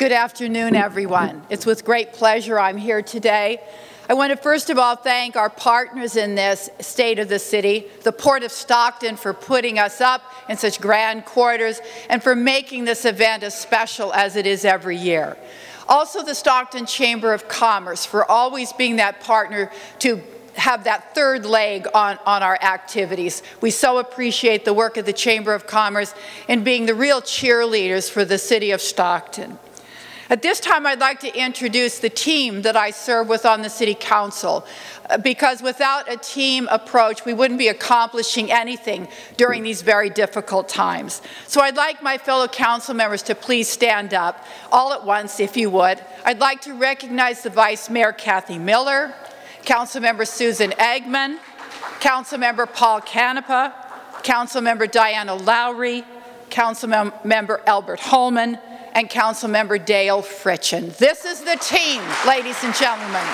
Good afternoon, everyone. It's with great pleasure I'm here today. I want to first of all thank our partners in this state of the city, the Port of Stockton for putting us up in such grand quarters and for making this event as special as it is every year. Also the Stockton Chamber of Commerce for always being that partner to have that third leg on, on our activities. We so appreciate the work of the Chamber of Commerce in being the real cheerleaders for the city of Stockton. At this time, I'd like to introduce the team that I serve with on the City Council, uh, because without a team approach, we wouldn't be accomplishing anything during these very difficult times. So I'd like my fellow council members to please stand up all at once, if you would. I'd like to recognize the Vice Mayor, Kathy Miller, Councilmember Susan Eggman, Councilmember Paul Canepa, Councilmember Diana Lowery, Councilmember Elbert Holman, and Councilmember Dale Fritchen. This is the team, ladies and gentlemen.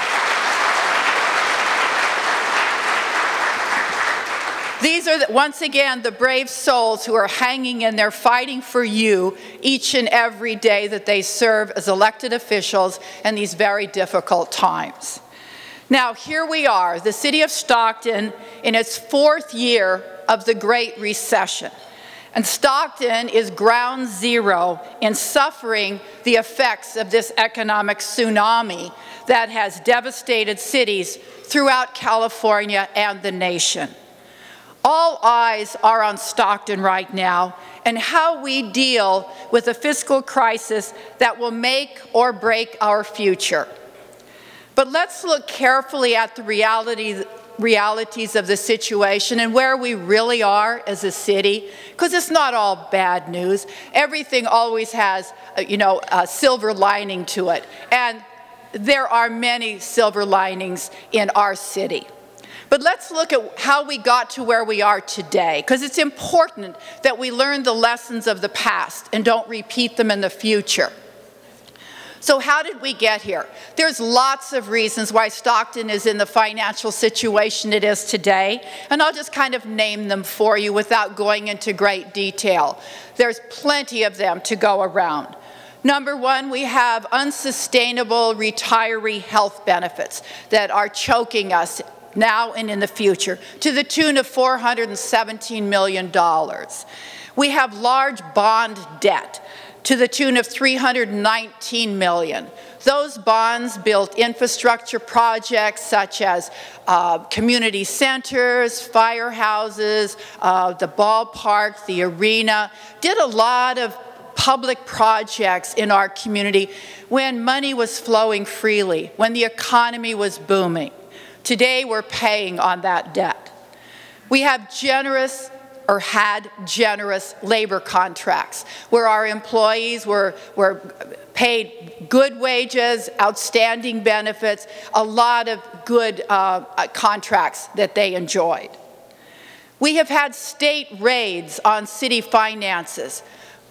These are, once again, the brave souls who are hanging in there fighting for you each and every day that they serve as elected officials in these very difficult times. Now, here we are, the city of Stockton in its fourth year of the Great Recession. And Stockton is ground zero in suffering the effects of this economic tsunami that has devastated cities throughout California and the nation. All eyes are on Stockton right now and how we deal with a fiscal crisis that will make or break our future. But let's look carefully at the reality realities of the situation and where we really are as a city, because it's not all bad news. Everything always has, uh, you know, a silver lining to it. And there are many silver linings in our city. But let's look at how we got to where we are today, because it's important that we learn the lessons of the past and don't repeat them in the future. So how did we get here? There's lots of reasons why Stockton is in the financial situation it is today, and I'll just kind of name them for you without going into great detail. There's plenty of them to go around. Number one, we have unsustainable retiree health benefits that are choking us now and in the future to the tune of $417 million. We have large bond debt to the tune of 319 million. Those bonds built infrastructure projects such as uh, community centers, firehouses, uh, the ballpark, the arena, did a lot of public projects in our community when money was flowing freely, when the economy was booming. Today we're paying on that debt. We have generous or had generous labor contracts where our employees were, were paid good wages, outstanding benefits, a lot of good uh, contracts that they enjoyed. We have had state raids on city finances.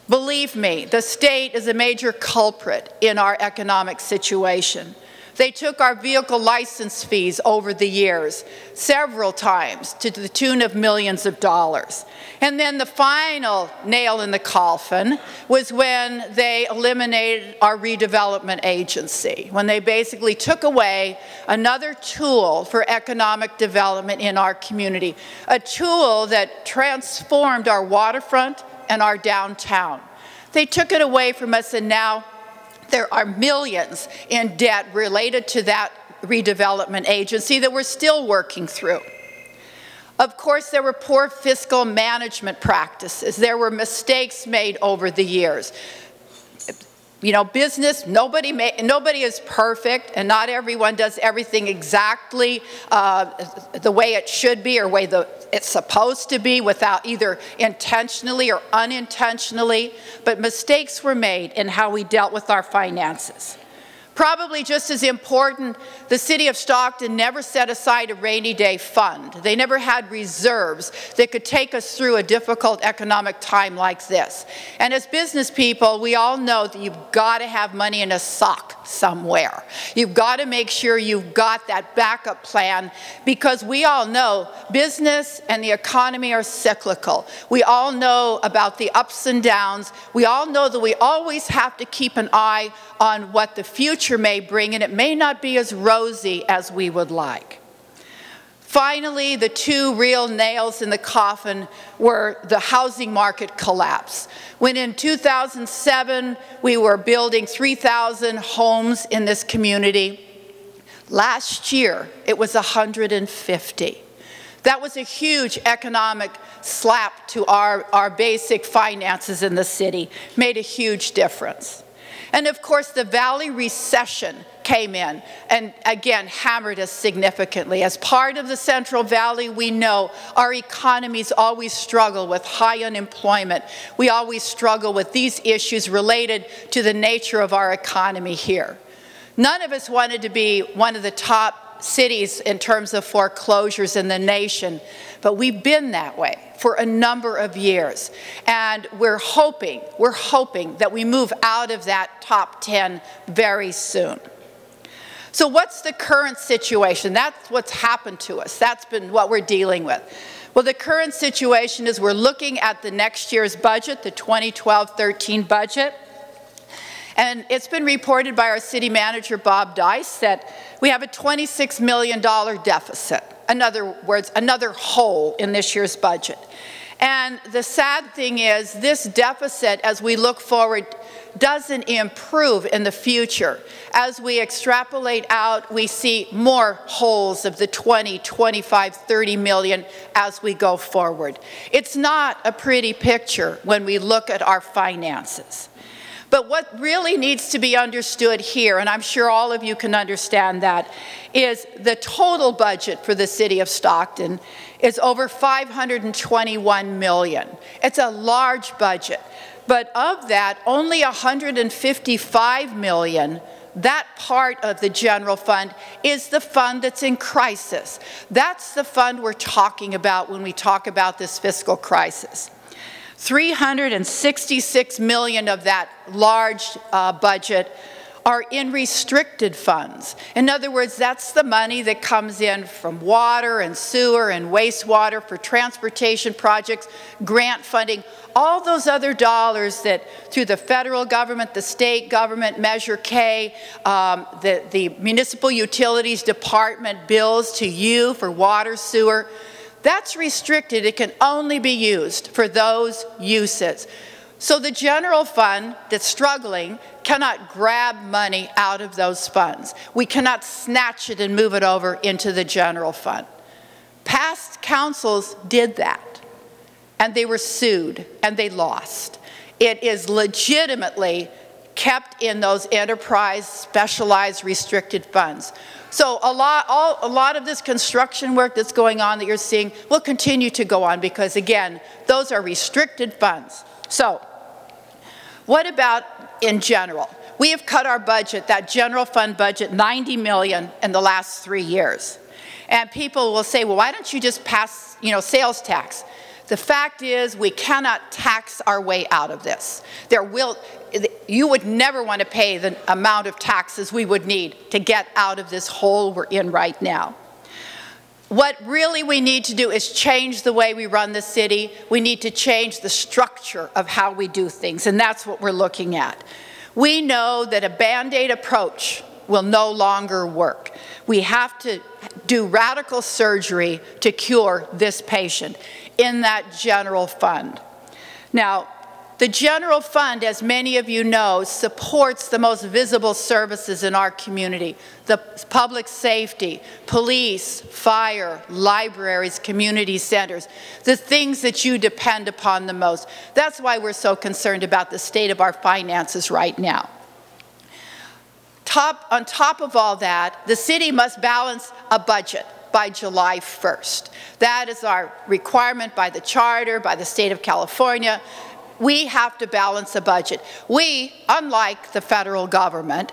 Believe me, the state is a major culprit in our economic situation. They took our vehicle license fees over the years, several times, to the tune of millions of dollars. And then the final nail in the coffin was when they eliminated our redevelopment agency, when they basically took away another tool for economic development in our community, a tool that transformed our waterfront and our downtown. They took it away from us and now there are millions in debt related to that redevelopment agency that we're still working through. Of course, there were poor fiscal management practices. There were mistakes made over the years. You know, business, nobody, nobody is perfect, and not everyone does everything exactly uh, the way it should be or way the, it's supposed to be without either intentionally or unintentionally. But mistakes were made in how we dealt with our finances. Probably just as important, the City of Stockton never set aside a rainy day fund. They never had reserves that could take us through a difficult economic time like this. And as business people, we all know that you've got to have money in a sock somewhere. You've got to make sure you've got that backup plan because we all know business and the economy are cyclical. We all know about the ups and downs. We all know that we always have to keep an eye on what the future may bring, and it may not be as rosy as we would like. Finally, the two real nails in the coffin were the housing market collapse. When in 2007, we were building 3,000 homes in this community, last year it was 150. That was a huge economic slap to our, our basic finances in the city, made a huge difference. And of course, the Valley recession came in and again hammered us significantly. As part of the Central Valley, we know our economies always struggle with high unemployment. We always struggle with these issues related to the nature of our economy here. None of us wanted to be one of the top cities in terms of foreclosures in the nation, but we've been that way for a number of years. And we're hoping, we're hoping that we move out of that top 10 very soon. So what's the current situation? That's what's happened to us. That's been what we're dealing with. Well, the current situation is we're looking at the next year's budget, the 2012-13 budget, and it's been reported by our city manager, Bob Deis, that we have a $26 million deficit. In other words, another hole in this year's budget. And the sad thing is, this deficit, as we look forward, doesn't improve in the future. As we extrapolate out, we see more holes of the 20, 25, 30 million as we go forward. It's not a pretty picture when we look at our finances. But what really needs to be understood here, and I'm sure all of you can understand that, is the total budget for the city of Stockton is over 521 million. It's a large budget. But of that, only 155 million that part of the general fund is the fund that's in crisis. That's the fund we're talking about when we talk about this fiscal crisis. 366 million of that large uh, budget are in restricted funds. In other words, that's the money that comes in from water and sewer and wastewater for transportation projects, grant funding, all those other dollars that through the federal government, the state government, Measure K, um, the, the municipal utilities department bills to you for water, sewer, that's restricted. It can only be used for those uses. So the general fund that's struggling cannot grab money out of those funds. We cannot snatch it and move it over into the general fund. Past councils did that, and they were sued, and they lost. It is legitimately kept in those enterprise specialized restricted funds. So a lot, all, a lot of this construction work that's going on that you're seeing will continue to go on because again, those are restricted funds. So what about in general? We have cut our budget, that general fund budget, 90 million in the last three years. And people will say, well, why don't you just pass, you know, sales tax? The fact is we cannot tax our way out of this. There will, you would never want to pay the amount of taxes we would need to get out of this hole we're in right now. What really we need to do is change the way we run the city. We need to change the structure of how we do things, and that's what we're looking at. We know that a Band-Aid approach will no longer work. We have to do radical surgery to cure this patient in that general fund. Now, the general fund, as many of you know, supports the most visible services in our community. The public safety, police, fire, libraries, community centers, the things that you depend upon the most. That's why we're so concerned about the state of our finances right now. Top, on top of all that, the city must balance a budget by July 1st. That is our requirement by the charter, by the state of California. We have to balance a budget. We, unlike the federal government,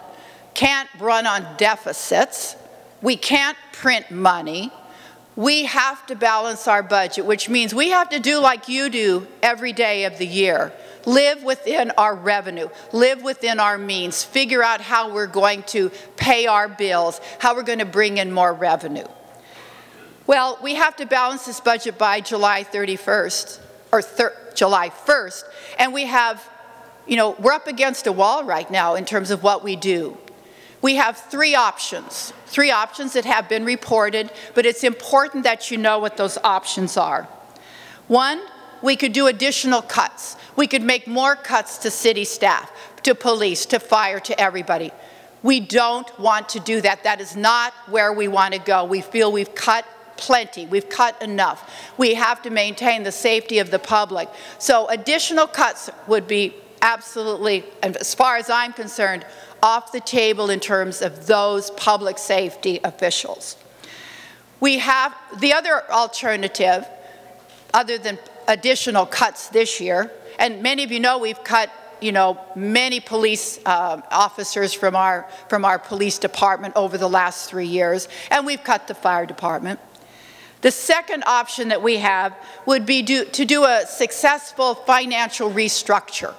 can't run on deficits, we can't print money, we have to balance our budget, which means we have to do like you do every day of the year. Live within our revenue, live within our means, figure out how we're going to pay our bills, how we're going to bring in more revenue. Well, we have to balance this budget by July 31st, or July 1st, and we have, you know, we're up against a wall right now in terms of what we do. We have three options, three options that have been reported, but it's important that you know what those options are. One, we could do additional cuts. We could make more cuts to city staff, to police, to fire, to everybody. We don't want to do that. That is not where we want to go. We feel we've cut plenty. We've cut enough. We have to maintain the safety of the public. So additional cuts would be absolutely, as far as I'm concerned, off the table in terms of those public safety officials. We have the other alternative, other than additional cuts this year, and many of you know we've cut you know, many police uh, officers from our, from our police department over the last three years, and we've cut the fire department. The second option that we have would be do, to do a successful financial restructure.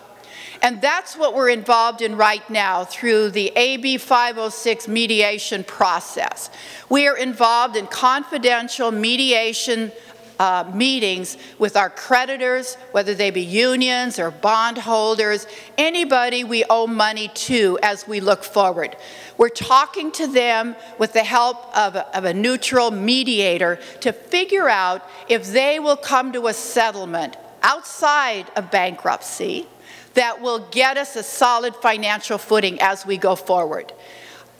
And that's what we're involved in right now through the AB 506 mediation process. We are involved in confidential mediation uh, meetings with our creditors, whether they be unions or bondholders, anybody we owe money to as we look forward. We're talking to them with the help of a, of a neutral mediator to figure out if they will come to a settlement outside of bankruptcy that will get us a solid financial footing as we go forward.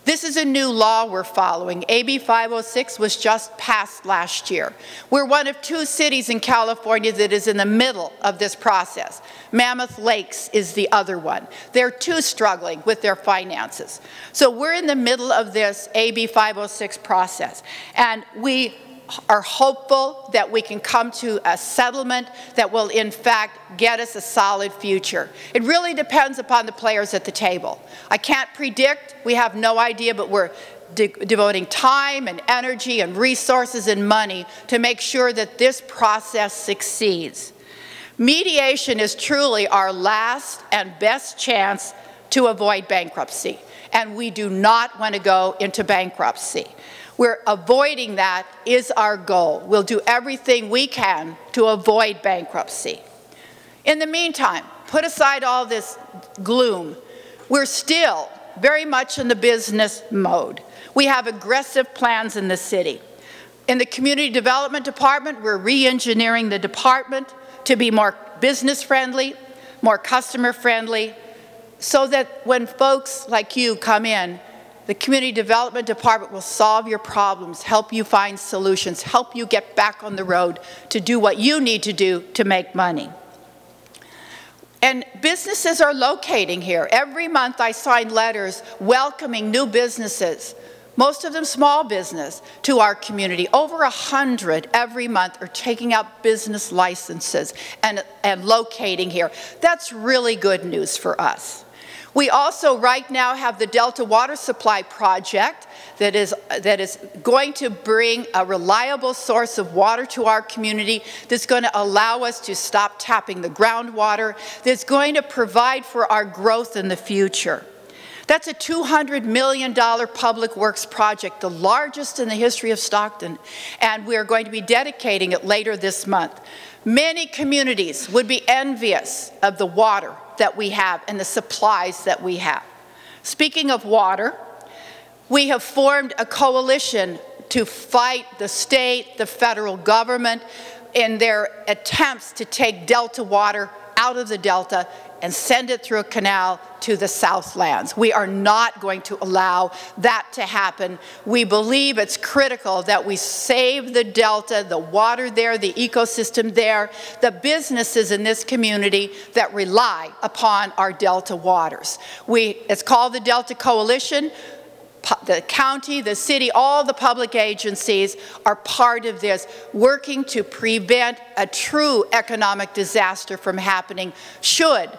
This is a new law we're following. AB 506 was just passed last year. We're one of two cities in California that is in the middle of this process. Mammoth Lakes is the other one. They're too struggling with their finances. So we're in the middle of this AB 506 process. And we are hopeful that we can come to a settlement that will in fact get us a solid future. It really depends upon the players at the table. I can't predict, we have no idea, but we're de devoting time and energy and resources and money to make sure that this process succeeds. Mediation is truly our last and best chance to avoid bankruptcy, and we do not want to go into bankruptcy. We're avoiding that is our goal. We'll do everything we can to avoid bankruptcy. In the meantime, put aside all this gloom. We're still very much in the business mode. We have aggressive plans in the city. In the Community Development Department, we're re-engineering the department to be more business friendly, more customer friendly, so that when folks like you come in, the Community Development Department will solve your problems, help you find solutions, help you get back on the road to do what you need to do to make money. And businesses are locating here. Every month I sign letters welcoming new businesses, most of them small business, to our community. Over a hundred every month are taking out business licenses and, and locating here. That's really good news for us. We also right now have the Delta Water Supply Project that is, that is going to bring a reliable source of water to our community that's going to allow us to stop tapping the groundwater, that's going to provide for our growth in the future. That's a $200 million public works project, the largest in the history of Stockton, and we are going to be dedicating it later this month. Many communities would be envious of the water that we have and the supplies that we have. Speaking of water, we have formed a coalition to fight the state, the federal government in their attempts to take Delta water out of the Delta and send it through a canal to the Southlands. We are not going to allow that to happen. We believe it's critical that we save the Delta, the water there, the ecosystem there, the businesses in this community that rely upon our Delta waters. We, it's called the Delta Coalition the county, the city, all the public agencies are part of this, working to prevent a true economic disaster from happening should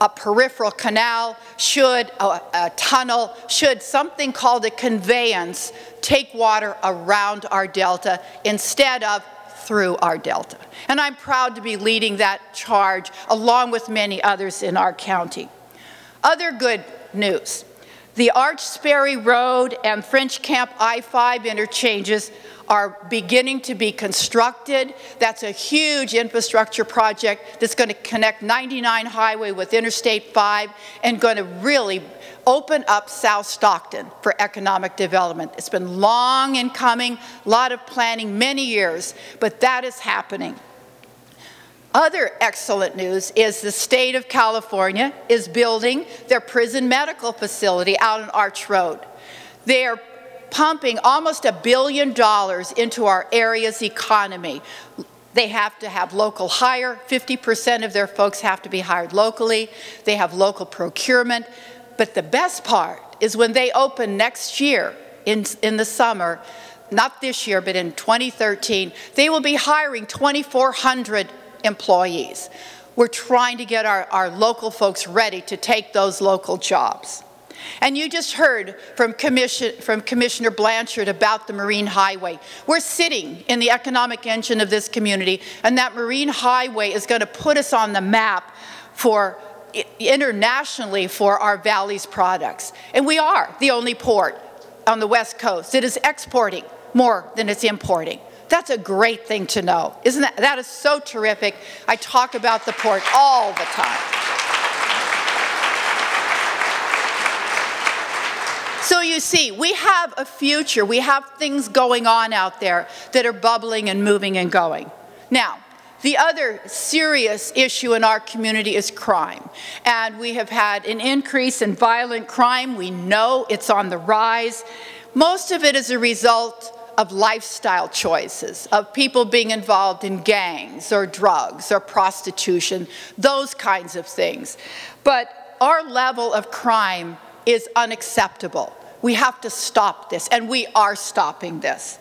a peripheral canal, should a, a, tunnel, should something called a conveyance take water around our delta instead of through our delta. And I'm proud to be leading that charge along with many others in our county. Other good news. The Arch Sperry Road and French Camp I-5 interchanges are beginning to be constructed. That's a huge infrastructure project that's going to connect 99 Highway with Interstate 5 and going to really open up South Stockton for economic development. It's been long in coming, a lot of planning, many years, but that is happening. Other excellent news is the state of California is building their prison medical facility out on Arch Road. They are pumping almost a billion dollars into our area's economy. They have to have local hire. 50% of their folks have to be hired locally. They have local procurement. But the best part is when they open next year in, in the summer, not this year, but in 2013, they will be hiring 2,400 employees. We're trying to get our, our local folks ready to take those local jobs. And you just heard from, Commission, from, Commissioner Blanchard about the Marine Highway. We're sitting in the economic engine of this community, and that Marine Highway is going to put us on the map for internationally for our Valley's products. And we are the only port on the West Coast that is exporting more than it's importing. That's a great thing to know. Isn't that? That is so terrific. I talk about the port all the time. So you see, we have a future. We have things going on out there that are bubbling and moving and going. Now, the other serious issue in our community is crime. And we have had an increase in violent crime. We know it's on the rise. Most of it is a result of lifestyle choices, of people being involved in gangs or drugs or prostitution, those kinds of things. But our level of crime is unacceptable. We have to stop this, and we are stopping this.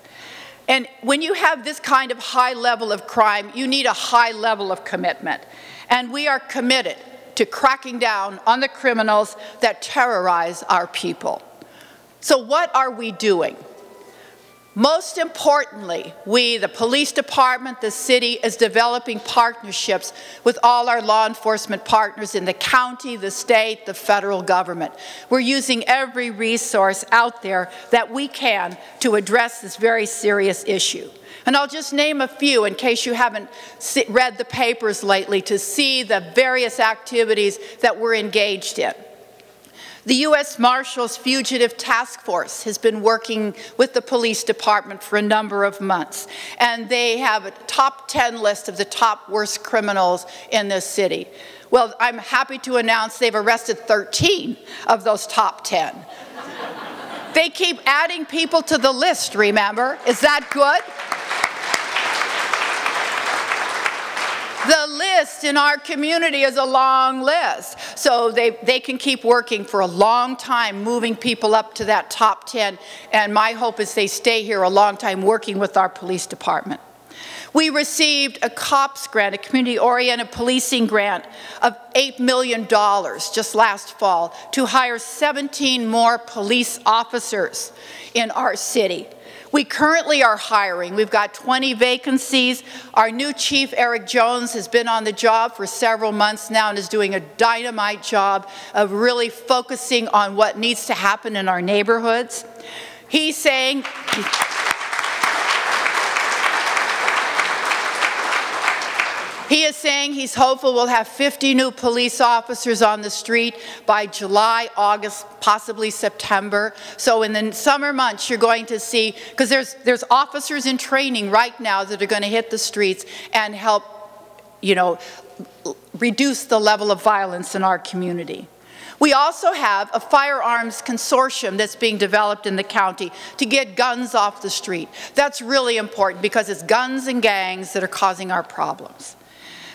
And when you have this kind of high level of crime, you need a high level of commitment. And we are committed to cracking down on the criminals that terrorize our people. So what are we doing? Most importantly, we, the police department, the city, is developing partnerships with all our law enforcement partners in the county, the state, the federal government. We're using every resource out there that we can to address this very serious issue. And I'll just name a few in case you haven't read the papers lately to see the various activities that we're engaged in. The U.S. Marshals Fugitive Task Force has been working with the police department for a number of months, and they have a top 10 list of the top worst criminals in this city. Well, I'm happy to announce they've arrested 13 of those top 10. they keep adding people to the list, remember? Is that good? The list in our community is a long list. So they, they can keep working for a long time, moving people up to that top 10. And my hope is they stay here a long time working with our police department. We received a COPS grant, a community-oriented policing grant of $8 million just last fall to hire 17 more police officers in our city. We currently are hiring. We've got 20 vacancies. Our new chief, Eric Jones, has been on the job for several months now and is doing a dynamite job of really focusing on what needs to happen in our neighborhoods. He's saying... He is saying he's hopeful we'll have 50 new police officers on the street by July, August, possibly September. So in the summer months, you're going to see, because there's, there's officers in training right now that are going to hit the streets and help, you know, reduce the level of violence in our community. We also have a firearms consortium that's being developed in the county to get guns off the street. That's really important because it's guns and gangs that are causing our problems.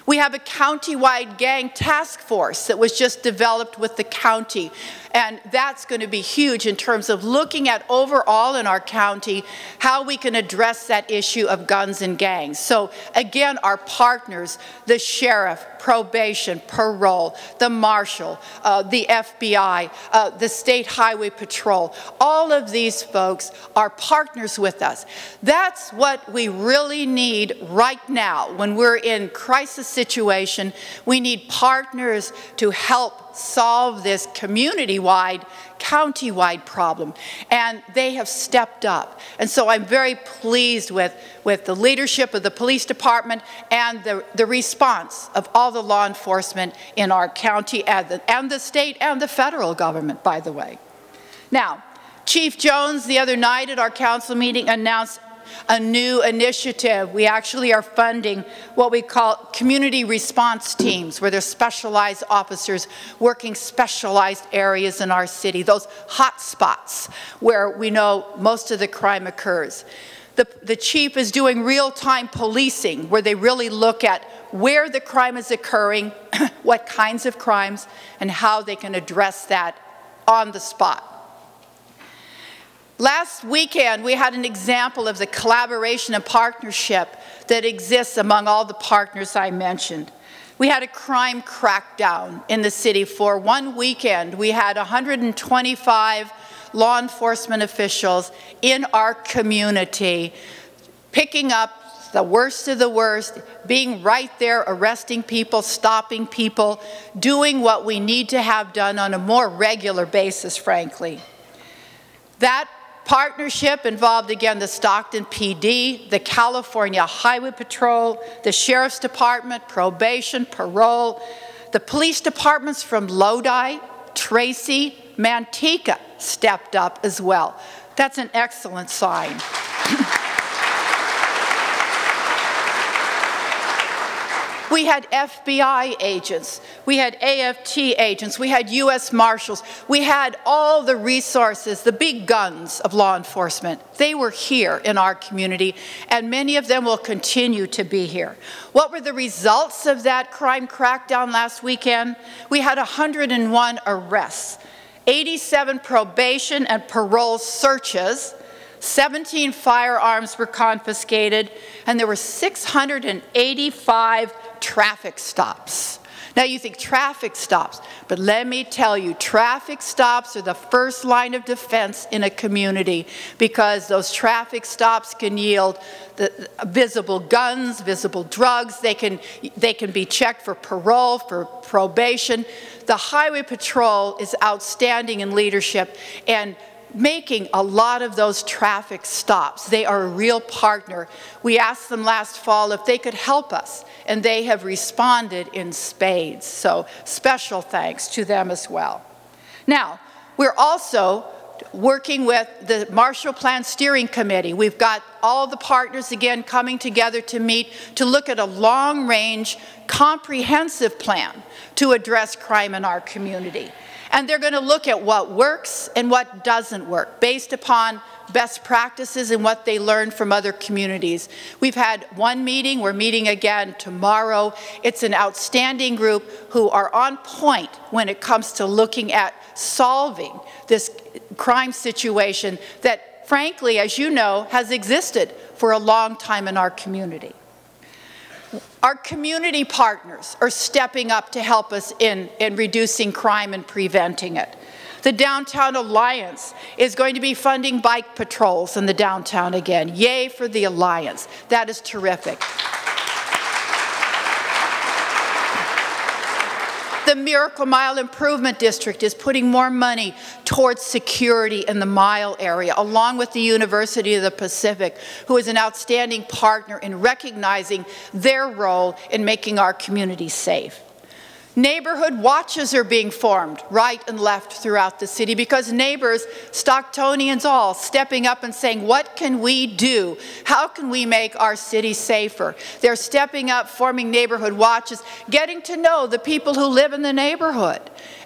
We have a county-wide gang task force that was just developed with the county. And that's going to be huge in terms of looking at overall in our county how we can address that issue of guns and gangs. So again, our partners, the sheriff, probation, parole, the marshal, uh, the FBI, uh, the state highway patrol, all of these folks are partners with us. That's what we really need right now when we're in crisis situation. We need partners to help solve this community-wide, county-wide problem. And they have stepped up. And so I'm very pleased with, with the leadership of the police department and the, the response of all the law enforcement in our county and the, and the state and the federal government, by the way. Now, Chief Jones, the other night at our council meeting, announced a new initiative. We actually are funding what we call community response teams, where there's specialized officers working specialized areas in our city, those hot spots where we know most of the crime occurs. The, the chief is doing real-time policing, where they really look at where the crime is occurring, what kinds of crimes, and how they can address that on the spot. Last weekend, we had an example of the collaboration and partnership that exists among all the partners I mentioned. We had a crime crackdown in the city for one weekend. We had 125 law enforcement officials in our community picking up the worst of the worst, being right there, arresting people, stopping people, doing what we need to have done on a more regular basis, frankly. That Partnership involved again the Stockton PD, the California Highway Patrol, the Sheriff's Department, probation, parole, the police departments from Lodi, Tracy, Manteca stepped up as well. That's an excellent sign. We had FBI agents, we had AFT agents, we had U.S. Marshals, we had all the resources, the big guns of law enforcement. They were here in our community, and many of them will continue to be here. What were the results of that crime crackdown last weekend? We had 101 arrests, 87 probation and parole searches, 17 firearms were confiscated, and there were 685 traffic stops. Now you think traffic stops, but let me tell you, traffic stops are the first line of defense in a community because those traffic stops can yield the visible guns, visible drugs, they can, they can be checked for parole, for probation. The Highway Patrol is outstanding in leadership and making a lot of those traffic stops. They are a real partner. We asked them last fall if they could help us, and they have responded in spades. So special thanks to them as well. Now, we're also working with the Marshall Plan Steering Committee. We've got all the partners again coming together to meet to look at a long-range, comprehensive plan to address crime in our community. And they're going to look at what works and what doesn't work based upon best practices and what they learned from other communities. We've had one meeting, we're meeting again tomorrow. It's an outstanding group who are on point when it comes to looking at solving this crime situation that frankly, as you know, has existed for a long time in our community. Our community partners are stepping up to help us in, in reducing crime and preventing it. The Downtown Alliance is going to be funding bike patrols in the downtown again. Yay for the Alliance. That is terrific. The Miracle Mile Improvement District is putting more money towards security in the Mile area, along with the University of the Pacific, who is an outstanding partner in recognizing their role in making our community safe. Neighborhood watches are being formed right and left throughout the city because neighbors, Stocktonians all, stepping up and saying, what can we do? How can we make our city safer? They're stepping up, forming neighborhood watches, getting to know the people who live in the neighborhood.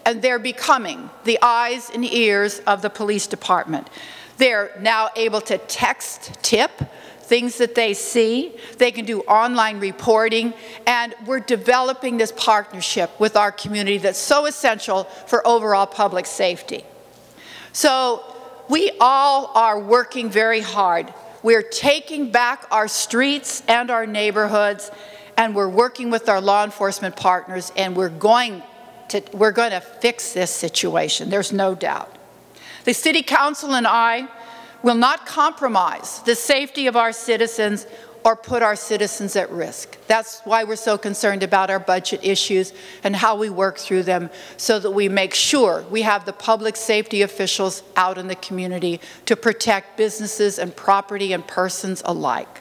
And they're becoming the eyes and ears of the police department. They're now able to text tip things that they see. They can do online reporting. And we're developing this partnership with our community that's so essential for overall public safety. So we all are working very hard. We're taking back our streets and our neighborhoods, and we're working with our law enforcement partners, and we're going to, we're going to fix this situation. There's no doubt. The City Council and I will not compromise the safety of our citizens or put our citizens at risk. That's why we're so concerned about our budget issues and how we work through them so that we make sure we have the public safety officials out in the community to protect businesses and property and persons alike.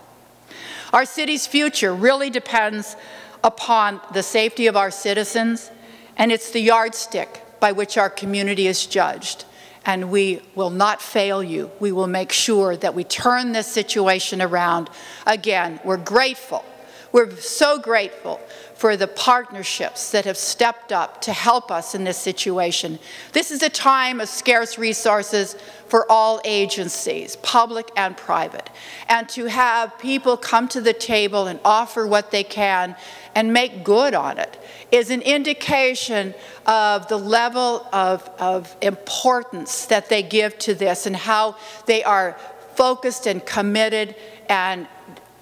Our city's future really depends upon the safety of our citizens, and it's the yardstick by which our community is judged and we will not fail you. We will make sure that we turn this situation around. Again, we're grateful. We're so grateful for the partnerships that have stepped up to help us in this situation. This is a time of scarce resources for all agencies, public and private. And to have people come to the table and offer what they can and make good on it is an indication of the level of, of importance that they give to this and how they are focused and committed and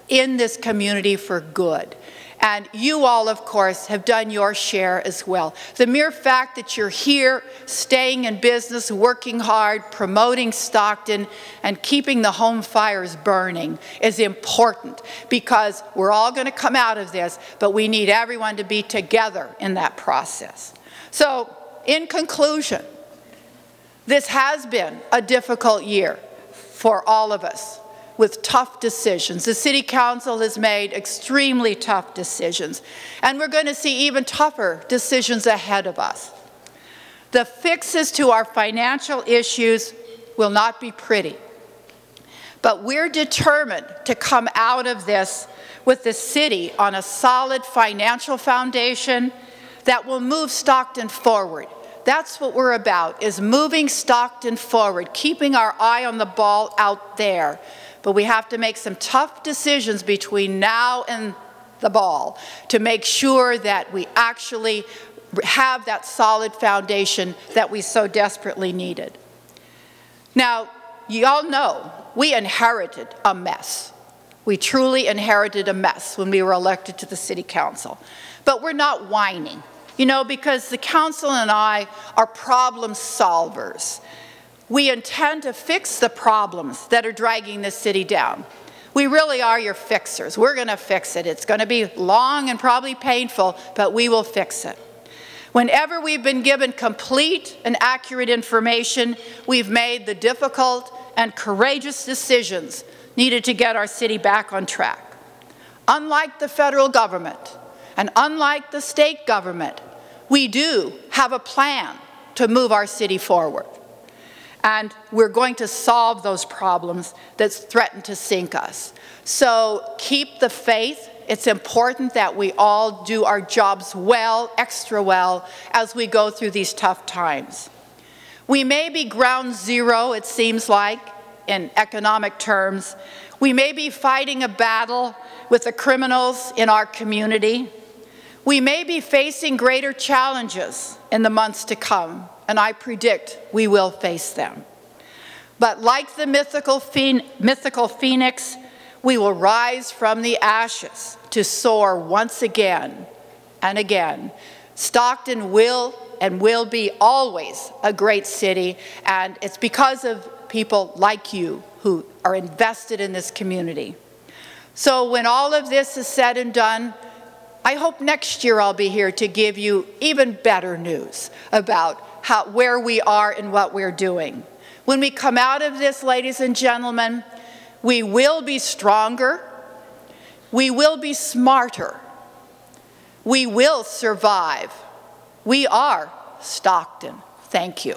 in this community for good. And you all, of course, have done your share as well. The mere fact that you're here, staying in business, working hard, promoting Stockton, and keeping the home fires burning is important because we're all going to come out of this, but we need everyone to be together in that process. So, in conclusion, this has been a difficult year for all of us with tough decisions. The City Council has made extremely tough decisions, and we're going to see even tougher decisions ahead of us. The fixes to our financial issues will not be pretty, but we're determined to come out of this with the city on a solid financial foundation that will move Stockton forward. That's what we're about, is moving Stockton forward, keeping our eye on the ball out there but we have to make some tough decisions between now and the ball to make sure that we actually have that solid foundation that we so desperately needed. Now, you all know we inherited a mess. We truly inherited a mess when we were elected to the City Council. But we're not whining, you know, because the Council and I are problem solvers. We intend to fix the problems that are dragging the city down. We really are your fixers. We're going to fix it. It's going to be long and probably painful, but we will fix it. Whenever we've been given complete and accurate information, we've made the difficult and courageous decisions needed to get our city back on track. Unlike the federal government and unlike the state government, we do have a plan to move our city forward and we're going to solve those problems that threaten to sink us. So keep the faith. It's important that we all do our jobs well, extra well, as we go through these tough times. We may be ground zero, it seems like, in economic terms. We may be fighting a battle with the criminals in our community. We may be facing greater challenges in the months to come and I predict we will face them. But like the mythical, mythical phoenix, we will rise from the ashes to soar once again and again. Stockton will and will be always a great city, and it's because of people like you who are invested in this community. So when all of this is said and done, I hope next year I'll be here to give you even better news about how, where we are and what we're doing. When we come out of this, ladies and gentlemen, we will be stronger, we will be smarter, we will survive. We are Stockton. Thank you.